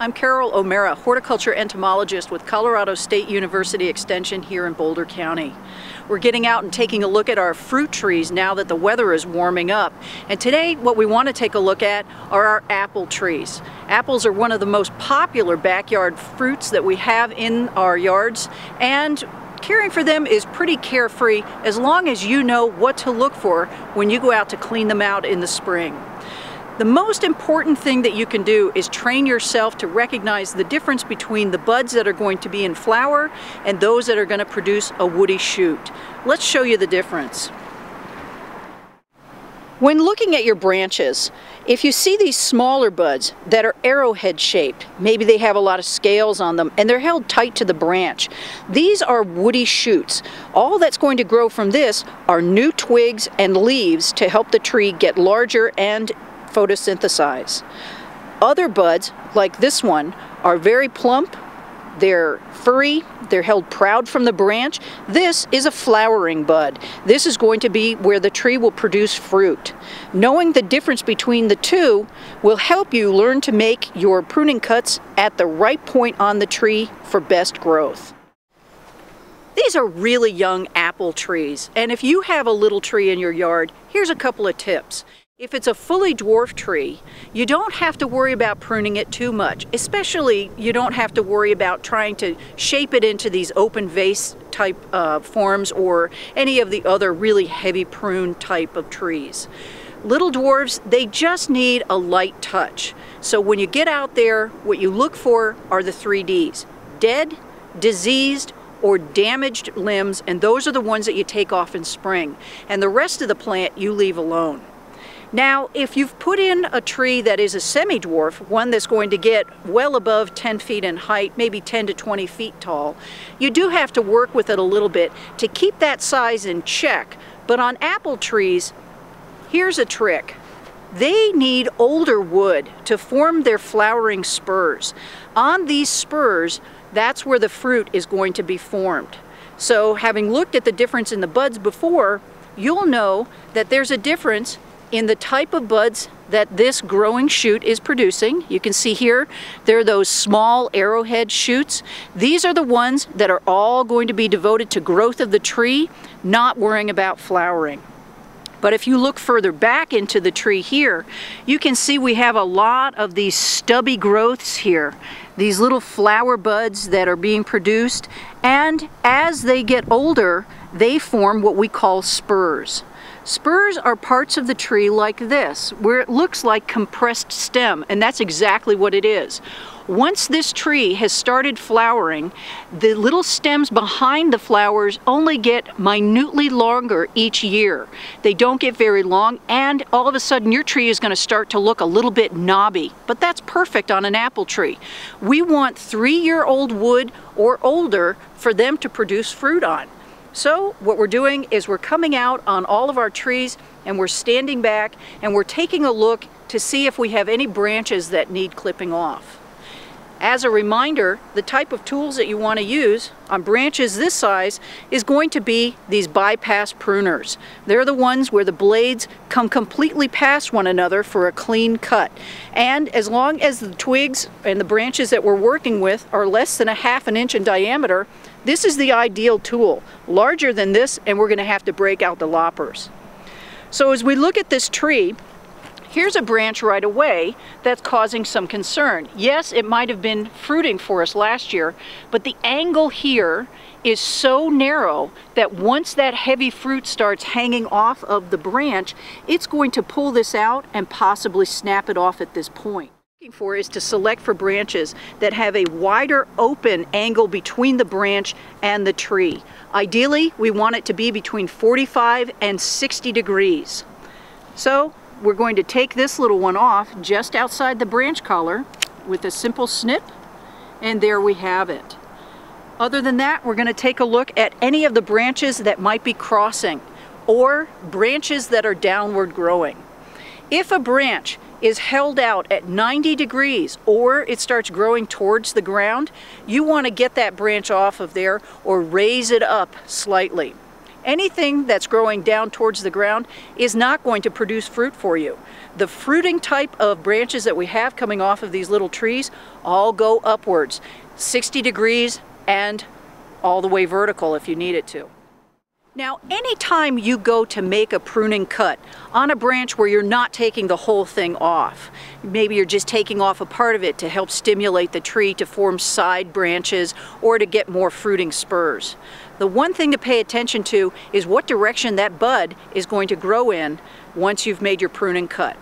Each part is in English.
I'm Carol O'Meara, horticulture entomologist with Colorado State University Extension here in Boulder County. We're getting out and taking a look at our fruit trees now that the weather is warming up. And today what we want to take a look at are our apple trees. Apples are one of the most popular backyard fruits that we have in our yards and caring for them is pretty carefree as long as you know what to look for when you go out to clean them out in the spring. The most important thing that you can do is train yourself to recognize the difference between the buds that are going to be in flower and those that are going to produce a woody shoot. Let's show you the difference. When looking at your branches, if you see these smaller buds that are arrowhead shaped, maybe they have a lot of scales on them and they're held tight to the branch, these are woody shoots. All that's going to grow from this are new twigs and leaves to help the tree get larger and photosynthesize. Other buds, like this one, are very plump, they're furry, they're held proud from the branch. This is a flowering bud. This is going to be where the tree will produce fruit. Knowing the difference between the two will help you learn to make your pruning cuts at the right point on the tree for best growth. These are really young apple trees, and if you have a little tree in your yard, here's a couple of tips. If it's a fully dwarfed tree, you don't have to worry about pruning it too much. Especially, you don't have to worry about trying to shape it into these open vase type uh, forms or any of the other really heavy prune type of trees. Little dwarfs, they just need a light touch. So when you get out there, what you look for are the three Ds. Dead, diseased, or damaged limbs, and those are the ones that you take off in spring. And the rest of the plant you leave alone. Now, if you've put in a tree that is a semi-dwarf, one that's going to get well above 10 feet in height, maybe 10 to 20 feet tall, you do have to work with it a little bit to keep that size in check. But on apple trees, here's a trick. They need older wood to form their flowering spurs. On these spurs, that's where the fruit is going to be formed. So having looked at the difference in the buds before, you'll know that there's a difference in the type of buds that this growing shoot is producing. You can see here, they're those small arrowhead shoots. These are the ones that are all going to be devoted to growth of the tree, not worrying about flowering. But if you look further back into the tree here, you can see we have a lot of these stubby growths here. These little flower buds that are being produced. And as they get older, they form what we call spurs. Spurs are parts of the tree like this, where it looks like compressed stem, and that's exactly what it is. Once this tree has started flowering, the little stems behind the flowers only get minutely longer each year. They don't get very long, and all of a sudden your tree is going to start to look a little bit knobby, but that's perfect on an apple tree. We want three-year-old wood or older for them to produce fruit on. So what we're doing is we're coming out on all of our trees and we're standing back and we're taking a look to see if we have any branches that need clipping off. As a reminder, the type of tools that you want to use on branches this size is going to be these bypass pruners. They're the ones where the blades come completely past one another for a clean cut. And as long as the twigs and the branches that we're working with are less than a half an inch in diameter, this is the ideal tool. Larger than this and we're going to have to break out the loppers. So as we look at this tree, Here's a branch right away that's causing some concern. Yes, it might have been fruiting for us last year, but the angle here is so narrow that once that heavy fruit starts hanging off of the branch, it's going to pull this out and possibly snap it off at this point for is to select for branches that have a wider open angle between the branch and the tree. Ideally, we want it to be between 45 and 60 degrees. So we're going to take this little one off just outside the branch collar with a simple snip and there we have it. Other than that, we're going to take a look at any of the branches that might be crossing or branches that are downward growing. If a branch is held out at 90 degrees or it starts growing towards the ground, you want to get that branch off of there or raise it up slightly. Anything that's growing down towards the ground is not going to produce fruit for you. The fruiting type of branches that we have coming off of these little trees all go upwards, 60 degrees and all the way vertical if you need it to. Now, anytime you go to make a pruning cut on a branch where you're not taking the whole thing off, maybe you're just taking off a part of it to help stimulate the tree to form side branches or to get more fruiting spurs. The one thing to pay attention to is what direction that bud is going to grow in once you've made your pruning cut.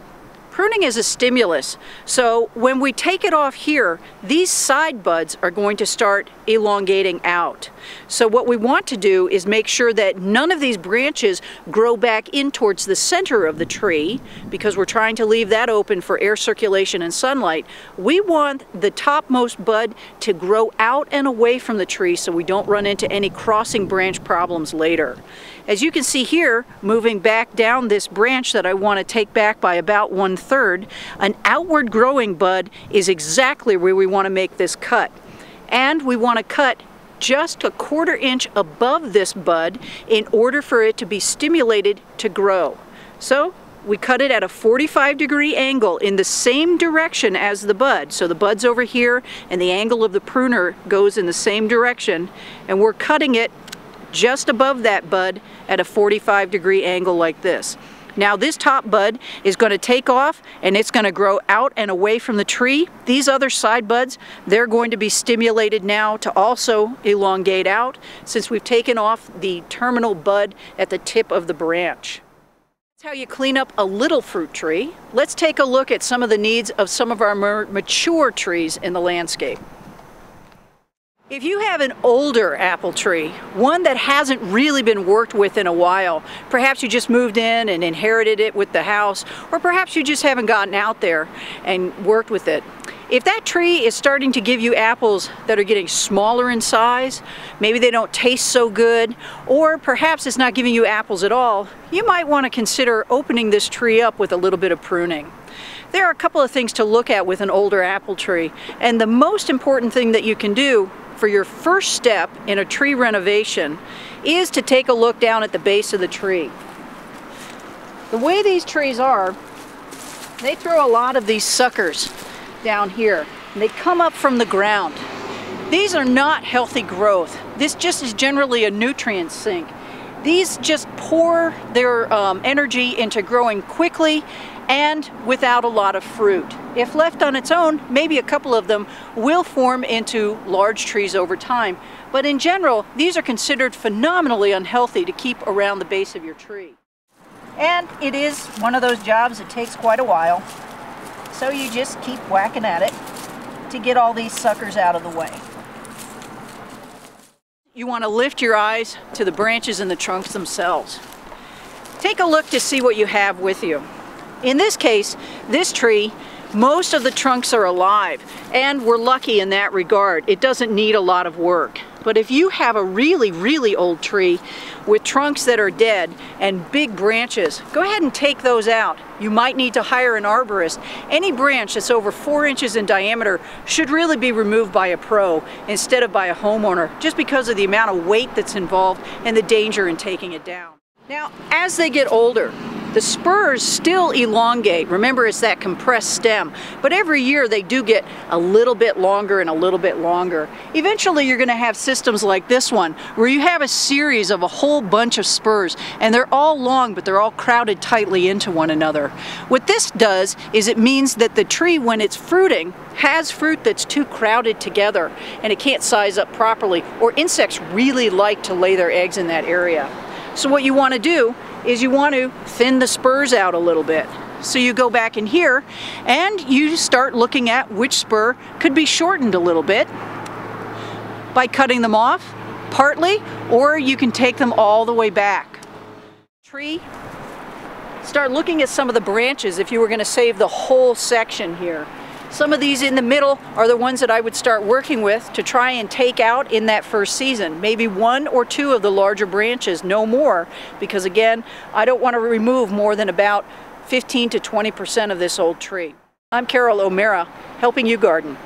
Pruning is a stimulus, so when we take it off here, these side buds are going to start elongating out. So what we want to do is make sure that none of these branches grow back in towards the center of the tree, because we're trying to leave that open for air circulation and sunlight. We want the topmost bud to grow out and away from the tree so we don't run into any crossing branch problems later. As you can see here, moving back down this branch that I want to take back by about one third, an outward growing bud is exactly where we want to make this cut. And we want to cut just a quarter inch above this bud in order for it to be stimulated to grow. So we cut it at a 45 degree angle in the same direction as the bud. So the bud's over here and the angle of the pruner goes in the same direction and we're cutting it just above that bud at a 45 degree angle like this. Now this top bud is going to take off and it's going to grow out and away from the tree. These other side buds, they're going to be stimulated now to also elongate out since we've taken off the terminal bud at the tip of the branch. That's how you clean up a little fruit tree. Let's take a look at some of the needs of some of our mature trees in the landscape. If you have an older apple tree, one that hasn't really been worked with in a while, perhaps you just moved in and inherited it with the house, or perhaps you just haven't gotten out there and worked with it. If that tree is starting to give you apples that are getting smaller in size, maybe they don't taste so good, or perhaps it's not giving you apples at all, you might want to consider opening this tree up with a little bit of pruning. There are a couple of things to look at with an older apple tree, and the most important thing that you can do for your first step in a tree renovation is to take a look down at the base of the tree. The way these trees are, they throw a lot of these suckers down here. And they come up from the ground. These are not healthy growth. This just is generally a nutrient sink. These just pour their um, energy into growing quickly and without a lot of fruit. If left on its own, maybe a couple of them will form into large trees over time. But in general, these are considered phenomenally unhealthy to keep around the base of your tree. And it is one of those jobs that takes quite a while. So you just keep whacking at it to get all these suckers out of the way. You want to lift your eyes to the branches and the trunks themselves. Take a look to see what you have with you. In this case, this tree, most of the trunks are alive, and we're lucky in that regard. It doesn't need a lot of work. But if you have a really, really old tree with trunks that are dead and big branches, go ahead and take those out. You might need to hire an arborist. Any branch that's over four inches in diameter should really be removed by a pro instead of by a homeowner, just because of the amount of weight that's involved and the danger in taking it down. Now, as they get older, the spurs still elongate. Remember, it's that compressed stem. But every year they do get a little bit longer and a little bit longer. Eventually you're going to have systems like this one, where you have a series of a whole bunch of spurs, and they're all long, but they're all crowded tightly into one another. What this does is it means that the tree, when it's fruiting, has fruit that's too crowded together, and it can't size up properly, or insects really like to lay their eggs in that area. So what you want to do is you want to thin the spurs out a little bit. So you go back in here and you start looking at which spur could be shortened a little bit by cutting them off partly or you can take them all the way back. Tree, start looking at some of the branches if you were going to save the whole section here. Some of these in the middle are the ones that I would start working with to try and take out in that first season. Maybe one or two of the larger branches, no more, because again, I don't want to remove more than about 15 to 20% of this old tree. I'm Carol O'Meara, helping you garden.